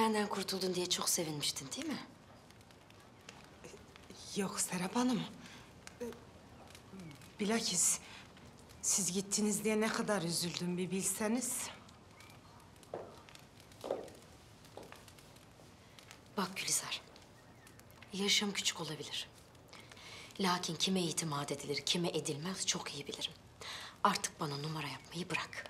benden kurtuldun diye çok sevinmiştin değil mi? Yok Serap Hanım. Ee, Bilakis siz gittiniz diye ne kadar üzüldüm bir bilseniz. Bak Gülizar, yaşım küçük olabilir. Lakin kime itimat edilir, kime edilmez çok iyi bilirim. Artık bana numara yapmayı bırak.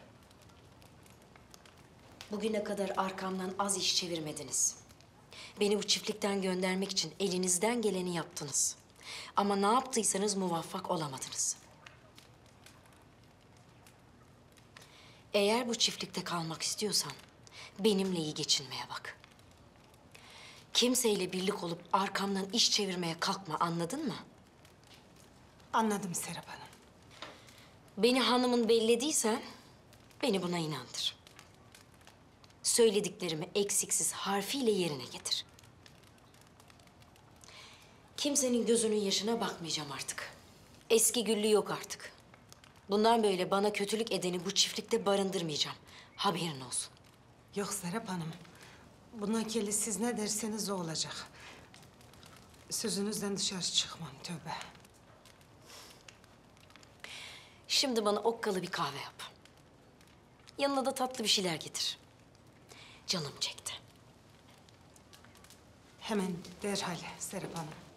Bugüne kadar arkamdan az iş çevirmediniz. Beni bu çiftlikten göndermek için elinizden geleni yaptınız. Ama ne yaptıysanız muvaffak olamadınız. Eğer bu çiftlikte kalmak istiyorsan benimle iyi geçinmeye bak. Kimseyle birlik olup arkamdan iş çevirmeye kalkma anladın mı? Anladım Serap Hanım. Beni hanımın bellediysen beni buna inandır. Söylediklerimi eksiksiz harfiyle yerine getir. Kimsenin gözünün yaşına bakmayacağım artık. Eski güllü yok artık. Bundan böyle bana kötülük edeni bu çiftlikte barındırmayacağım. Haberin olsun. Yok Serap Hanım. Bundan keli siz ne derseniz o olacak. Sözünüzden dışarı çıkmam tövbe. Şimdi bana okkalı bir kahve yap. Yanına da tatlı bir şeyler getir. Canım çekti. Hemen derhal Serap Hanım.